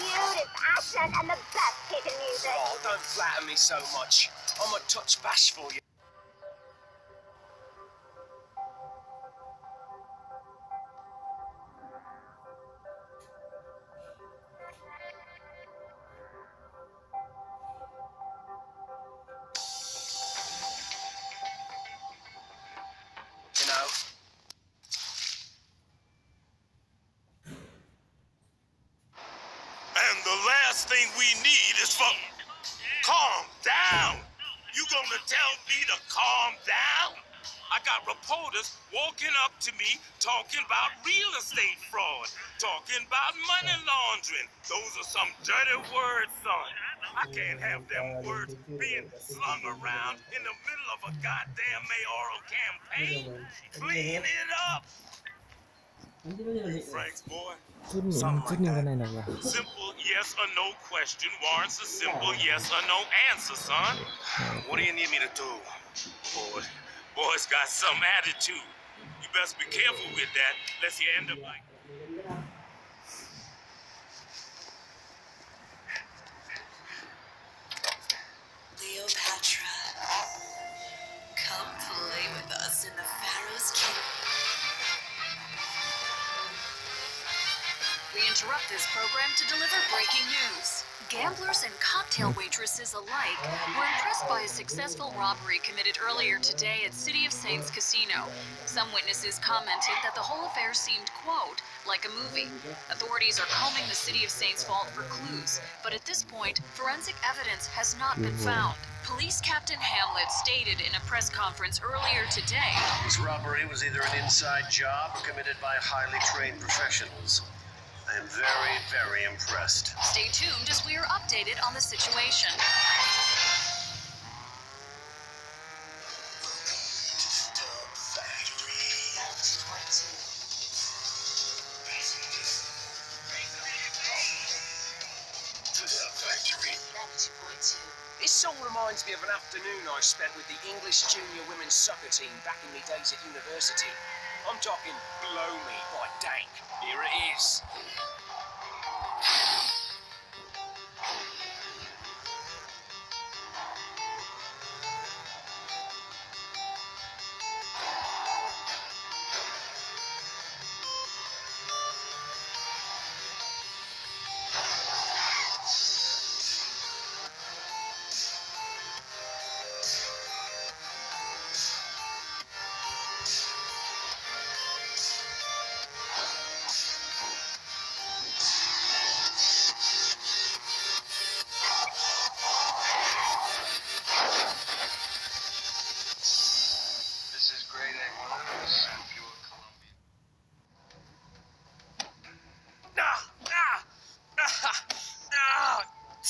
cutest accent and the best music. Oh, don't flatter me so much. I'm a touch bashful. You last thing we need is for. Calm down! You gonna tell me to calm down? I got reporters walking up to me talking about real estate fraud, talking about money laundering. Those are some dirty words, son. I can't have them words being slung around in the middle of a goddamn mayoral campaign. Clean it up, Frank's boy. Something like that. Simple yes or no question warrants a simple yes or no answer, son. What do you need me to do? Boy, boy's got some attitude. You best be careful with that, lest you end up like. Cleopatra, come play with us in the Pharaoh's kingdom. We interrupt this program to deliver breaking news. Gamblers and cocktail waitresses alike were impressed by a successful robbery committed earlier today at City of Saints Casino. Some witnesses commented that the whole affair seemed, quote, like a movie. Authorities are combing the City of Saints vault for clues, but at this point, forensic evidence has not been mm-hmm. found. Police Captain Hamlet stated in a press conference earlier today This robbery was either an inside job or committed by highly trained professionals. I am very, very impressed. Stay tuned as we are updated on the situation. Welcome to the dub factory. This song reminds me of an afternoon I spent with the English junior women's soccer team back in my days at university. I'm talking Blow Me by Dank. Here it is.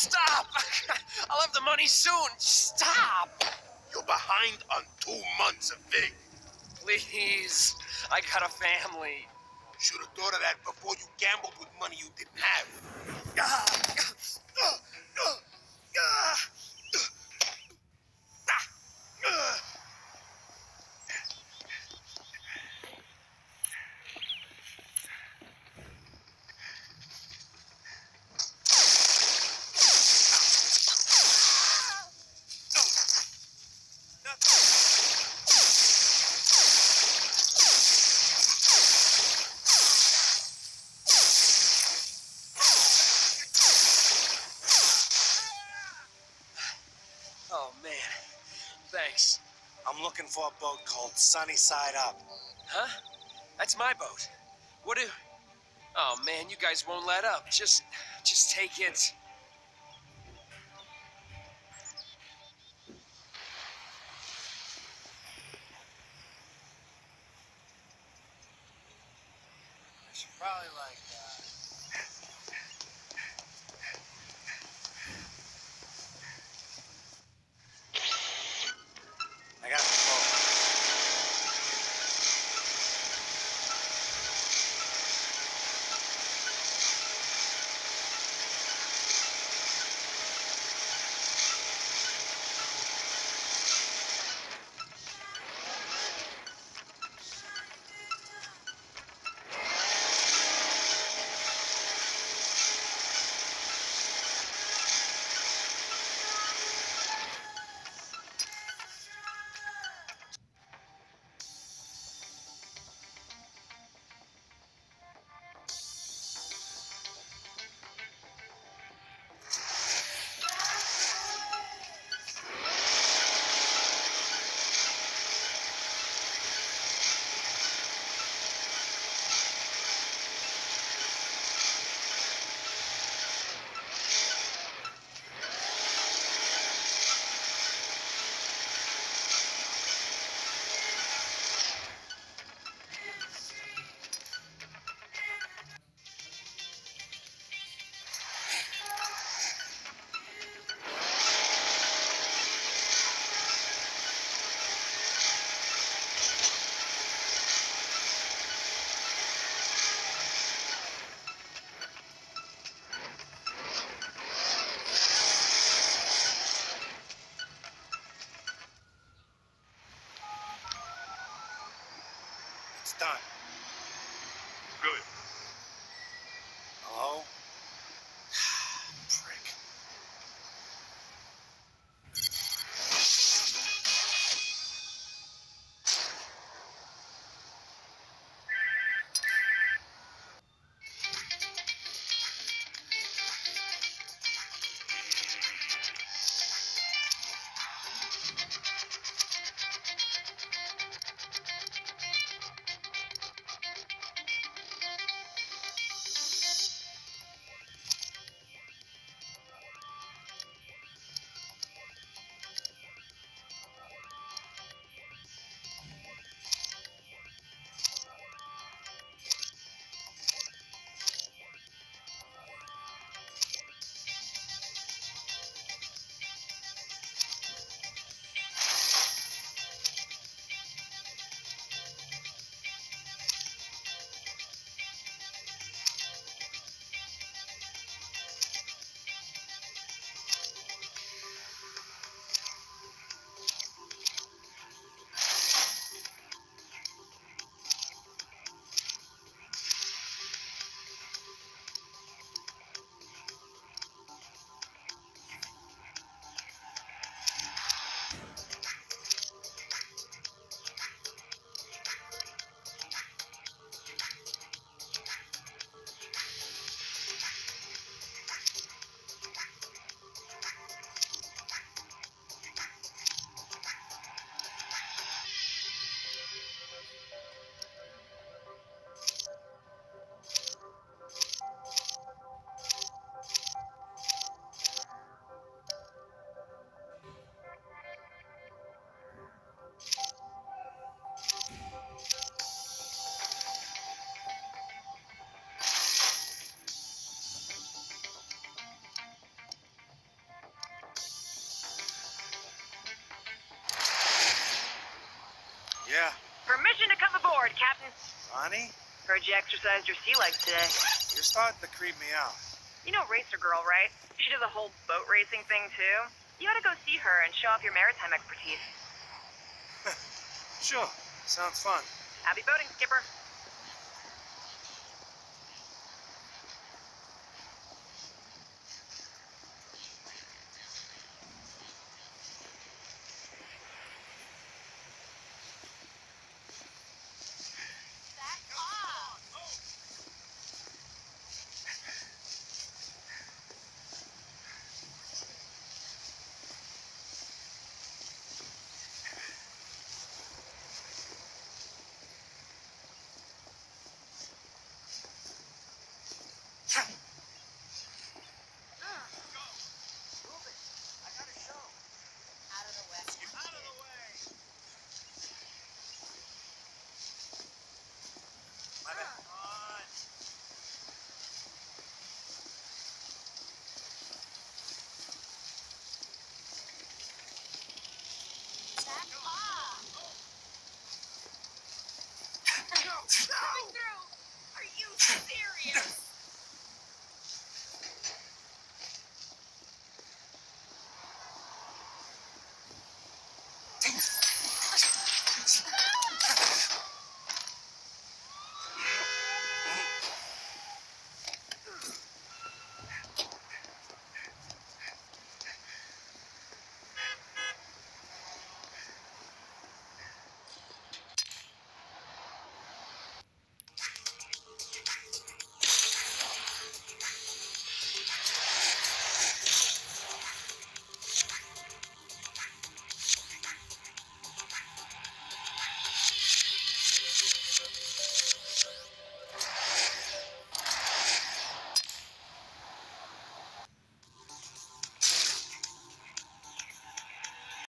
Stop! I'll have the money soon. Stop! You're behind on two months of VIG. Please. I got a family. Should have thought of that before you gambled with money you didn't have. Ah, ah, ah, Thanks. I'm looking for a boat called Sunny Side Up. Huh? That's my boat. What do... Oh, man, you guys won't let up. Just... just take it. I should probably like uh Captain. Bonnie? Heard you exercised your sea legs today. You're starting to creep me out. You know Racer Girl, right? She does a whole boat racing thing, too. You ought to go see her and show off your maritime expertise. Sure, sounds fun. Happy boating, Skipper.